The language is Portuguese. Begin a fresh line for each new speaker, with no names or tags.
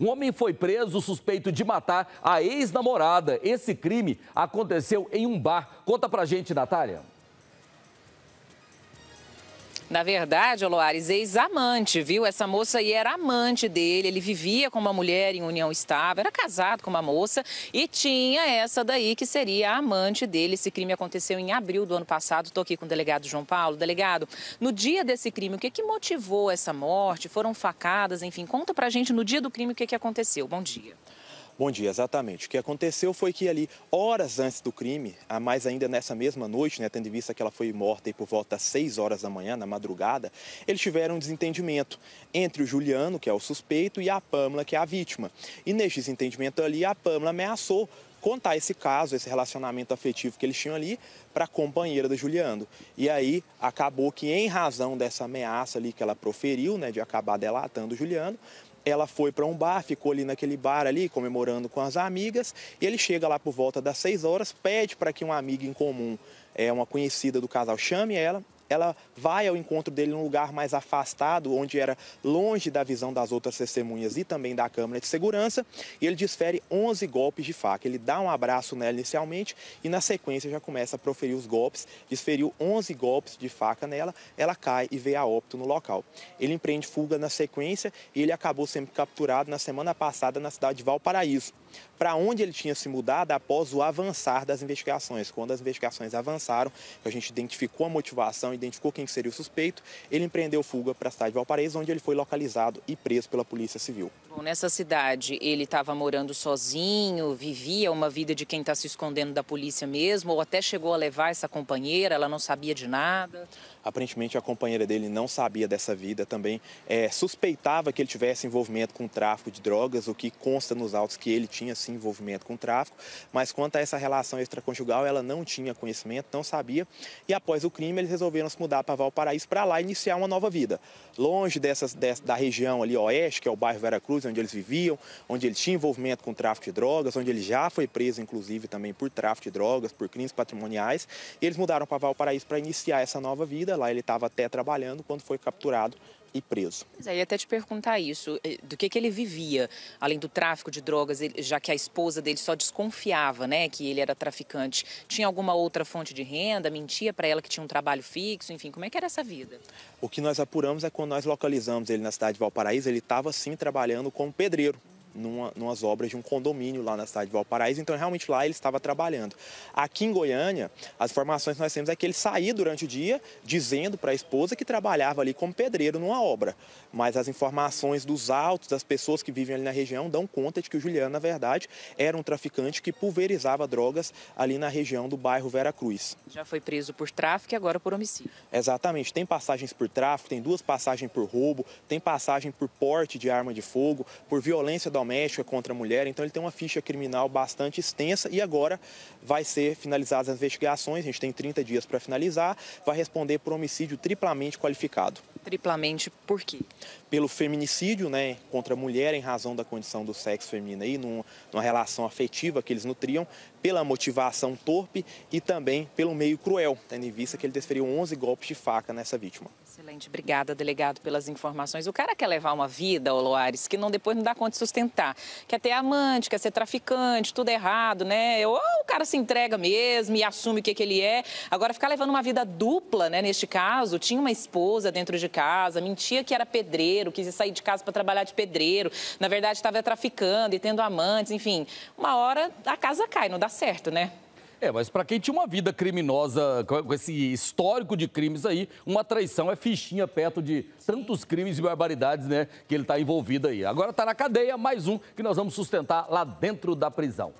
Um homem foi preso suspeito de matar a ex-namorada. Esse crime aconteceu em um bar. Conta pra gente, Natália.
Na verdade, Loares, ex-amante, viu? Essa moça aí era amante dele, ele vivia com uma mulher em união estável, era casado com uma moça e tinha essa daí que seria a amante dele. Esse crime aconteceu em abril do ano passado. Estou aqui com o delegado João Paulo. Delegado, no dia desse crime, o que, que motivou essa morte? Foram facadas, enfim, conta pra gente no dia do crime o que, que aconteceu. Bom dia.
Bom dia, exatamente. O que aconteceu foi que ali, horas antes do crime, a mais ainda nessa mesma noite, né, tendo em vista que ela foi morta por volta das 6 horas da manhã, na madrugada, eles tiveram um desentendimento entre o Juliano, que é o suspeito, e a Pâmela, que é a vítima. E neste desentendimento ali, a Pâmela ameaçou contar esse caso, esse relacionamento afetivo que eles tinham ali para a companheira do Juliano. E aí acabou que em razão dessa ameaça ali que ela proferiu, né, de acabar delatando o Juliano, ela foi para um bar, ficou ali naquele bar ali, comemorando com as amigas, e ele chega lá por volta das 6 horas, pede para que uma amiga em comum, é, uma conhecida do casal, chame ela, ela vai ao encontro dele num lugar mais afastado, onde era longe da visão das outras testemunhas e também da câmera de segurança, e ele desfere 11 golpes de faca. Ele dá um abraço nela inicialmente e na sequência já começa a proferir os golpes, desferiu 11 golpes de faca nela, ela cai e vê a óbito no local. Ele empreende fuga na sequência e ele acabou sendo capturado na semana passada na cidade de Valparaíso para onde ele tinha se mudado após o avançar das investigações. Quando as investigações avançaram, a gente identificou a motivação, identificou quem seria o suspeito, ele empreendeu fuga para a cidade de Valparaíso, onde ele foi localizado e preso pela Polícia Civil.
Bom, nessa cidade, ele estava morando sozinho, vivia uma vida de quem está se escondendo da polícia mesmo, ou até chegou a levar essa companheira, ela não sabia de nada?
Aparentemente, a companheira dele não sabia dessa vida também. É, suspeitava que ele tivesse envolvimento com tráfico de drogas, o que consta nos autos que ele tinha sim envolvimento com tráfico, mas quanto a essa relação extraconjugal, ela não tinha conhecimento, não sabia. E após o crime, eles resolveram se mudar para Valparaíso para lá iniciar uma nova vida. Longe dessas, dessa, da região ali oeste, que é o bairro Vera Cruz, onde eles viviam, onde ele tinha envolvimento com tráfico de drogas, onde ele já foi preso, inclusive, também por tráfico de drogas, por crimes patrimoniais. E eles mudaram para Valparaíso para iniciar essa nova vida Lá ele estava até trabalhando quando foi capturado e preso.
Mas aí até te perguntar isso, eh, do que, que ele vivia, além do tráfico de drogas, já que a esposa dele só desconfiava, né, que ele era traficante. Tinha alguma outra fonte de renda? Mentia para ela que tinha um trabalho fixo? Enfim, como é que era essa vida?
O que nós apuramos é quando nós localizamos ele na cidade de Valparaíso, ele estava sim trabalhando como pedreiro numa, numas obras de um condomínio lá na cidade de Valparaíso, então realmente lá ele estava trabalhando. Aqui em Goiânia, as informações que nós temos é que ele saía durante o dia dizendo para a esposa que trabalhava ali como pedreiro numa obra, mas as informações dos autos das pessoas que vivem ali na região dão conta de que o Juliano, na verdade, era um traficante que pulverizava drogas ali na região do bairro Vera Cruz.
Já foi preso por tráfico e agora por homicídio.
Exatamente, tem passagens por tráfico, tem duas passagens por roubo, tem passagem por porte de arma de fogo, por violência doméstica doméstica contra a mulher, então ele tem uma ficha criminal bastante extensa e agora vai ser finalizadas as investigações, a gente tem 30 dias para finalizar, vai responder por homicídio triplamente qualificado.
Triplamente por quê?
Pelo feminicídio, né, contra a mulher em razão da condição do sexo feminino aí, numa, numa relação afetiva que eles nutriam, pela motivação torpe e também pelo meio cruel, tendo em vista que ele desferiu 11 golpes de faca nessa vítima.
Excelente, obrigada, delegado, pelas informações. O cara quer levar uma vida, Loares, que não depois não dá conta de sustentar. Quer ter amante, quer ser traficante, tudo errado, né? Ou o cara se entrega mesmo e assume o que, que ele é. Agora, ficar levando uma vida dupla, né? Neste caso, tinha uma esposa dentro de casa, mentia que era pedreiro, quis sair de casa para trabalhar de pedreiro. Na verdade, estava traficando e tendo amantes, enfim. Uma hora a casa cai, não dá certo, né?
É, mas para quem tinha uma vida criminosa, com esse histórico de crimes aí, uma traição é fichinha perto de tantos crimes e barbaridades, né, que ele está envolvido aí. Agora está na cadeia, mais um que nós vamos sustentar lá dentro da prisão.